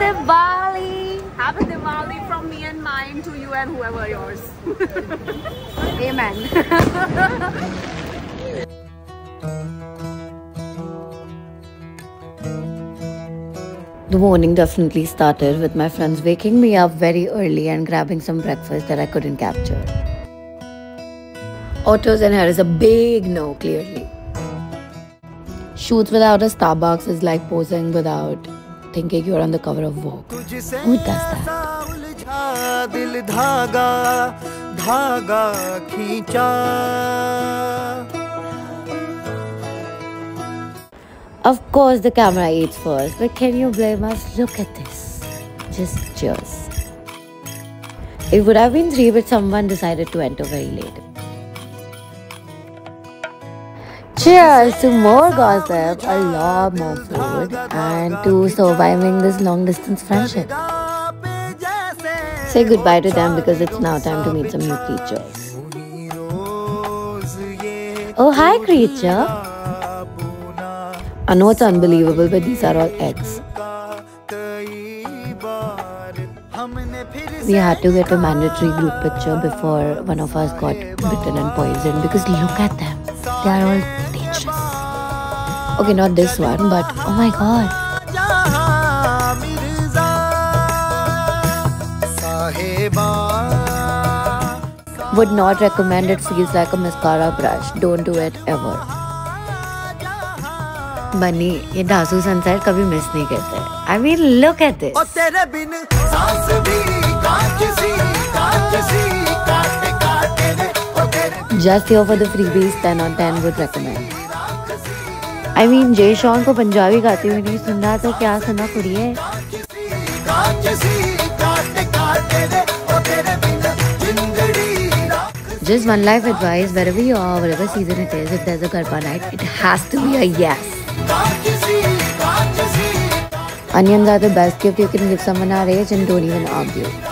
Diwali! Happy Diwali from me and mine to you and whoever yours. Amen. The morning definitely started with my friends waking me up very early and grabbing some breakfast that I couldn't capture. Autos and hair is a big no, clearly. Shoots without a Starbucks is like posing without thinking you're on the cover of Vogue. Who does that? Of course, the camera eats first, but can you blame us? Look at this. Just cheers. It would have been three, but someone decided to enter very late. Cheers to more gossip, a lot more food, and to surviving this long distance friendship. Say goodbye to them because it's now time to meet some new creatures. Oh, hi, creature. I know it's unbelievable, but these are all eggs. We had to get a mandatory group picture before one of us got bitten and poisoned because look at them. They are all dangerous. Okay, not this one, but oh my god. Would not recommend it feels like a mascara brush. Don't do it ever. बनी ये Dasu sunset कभी miss नहीं करते I mean look at और this तेरे बिन सांस भी काट सी काट सी काटे काटे रे और तेरे Just here for the freebies, 10 on 10 would recommend. I mean, Jay Sean को पंजाबी गाती हुई नहीं सुन रहा तो क्या सुना कुड़िए और Just one life advice, wherever you are, whatever season it is, if there's a Garba night, it has to be a yes. Onions are the best gift you can give someone our age and don't even argue.